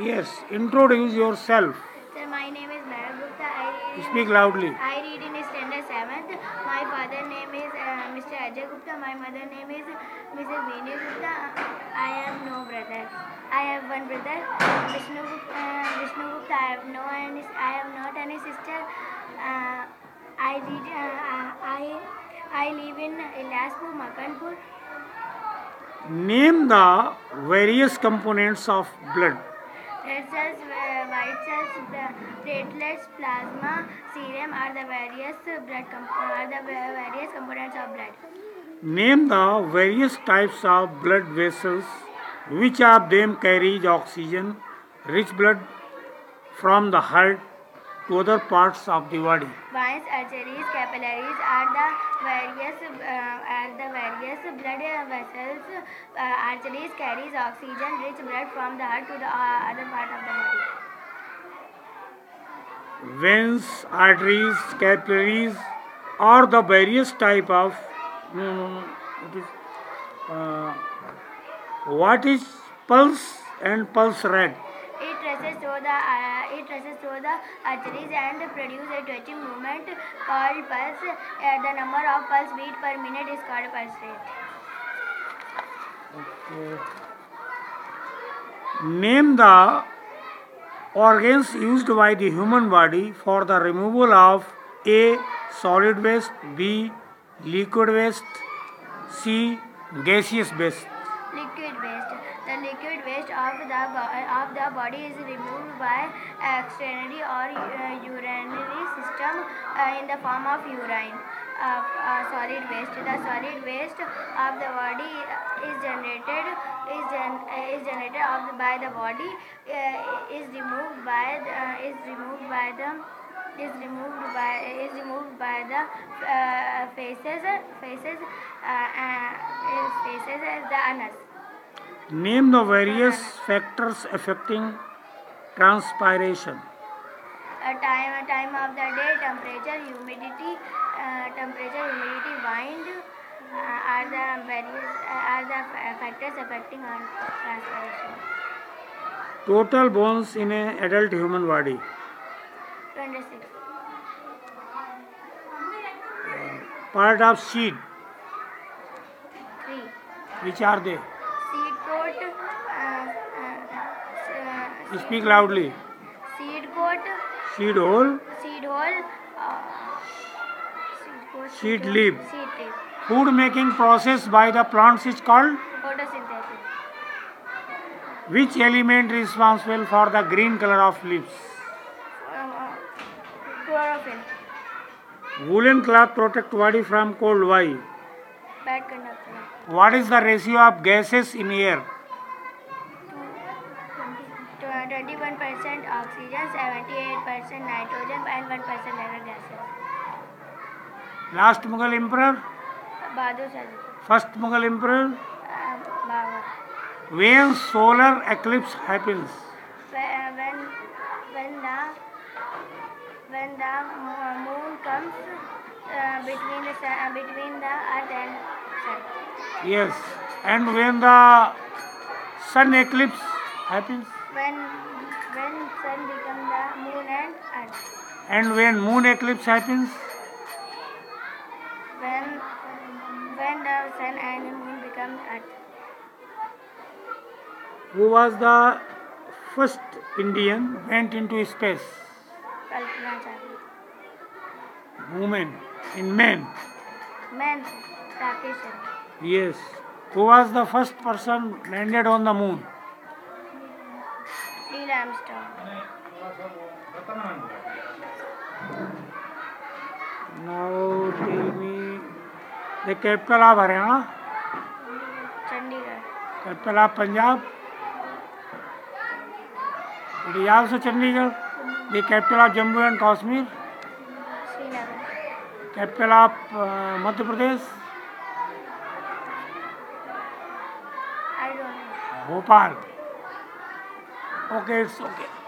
Yes, introduce yourself. Sir, my name is Mahak Gupta. I read in, Speak loudly. I read in standard 7th. My father name is uh, Mr. Ajay Gupta. My mother name is Mrs. Beeni Gupta. I have no brother. I have one brother, Vishnu Gupta. Uh, Vishnu Gupta. I have no any, I have not any sister. Uh, I read. Uh, I I live in Ilaspur, Makanpur. Name the various components of blood. Cells, white cells, platelets, plasma, serum are the various blood are the various components of blood. Name the various types of blood vessels. Which of them carries oxygen, rich blood from the heart to other parts of the body? Veins, arteries, capillaries are the various uh, are the various blood vessels. Uh, arteries carries oxygen, rich blood from the heart to the uh, other part of the body. Veins, arteries, capillaries, are the various type of. Is, uh, what is pulse and pulse rate? Races through the uh, it races through the arteries and produce a twitching movement called pulse. Uh, the number of pulse beat per minute is called pulse rate. Okay. Name the organs used by the human body for the removal of A. Solid waste, B. Liquid waste, C. Gaseous waste. Liquid waste. The liquid waste of the the body is removed by externally or uh, urinary system uh, in the form of urine. Uh, uh, solid waste. The solid waste of the body is generated is gen- uh, is generated the, by the body is removed by the, is removed by the is removed by is removed by the faces faces uh, faces the anus. Name the various factors affecting transpiration. A time, a time of the day, temperature, humidity, uh, temperature, humidity, wind uh, are the various uh, are the factors affecting on transpiration. Total bones in an adult human body. 26. Part of seed. 3. Which are they? Coat, uh, uh, uh, Speak loudly. seed coat, Seed hole, seed hole, uh, seed leaf. seed leaf, food making process by the plants is called. photosynthesis, Which element is responsible for the green color of leaves? uh, uh, chlorophyll, Woolen cloth protect body from cold. Why? बैट करना पड़ा। What is the ratio of gases in air twenty one percent oxygen seventy eight percent nitrogen and one percent other gases last Mughal emperor Bahadur Shah first Mughal emperor Babur when solar eclipse happens when when the when the uh, moon between the sun, uh, between the earth and sun. yes, and when the sun eclipse happens, When when sun becomes the moon and earth. and when moon eclipse happens, When when the sun and the moon become earth. who was the first Indian went into space? Kalpana Chawla. Woman in men. Men, Rakesh Yes. Who was the first person landed on the moon? Neil Armstrong. Now tell me the capital of Haryana, Chandigarh. capital of Punjab. It is also Chandigarh. The capital of Jammu and Kashmir. Capital of Madhya Pradesh? Bhopal. Okay it's okay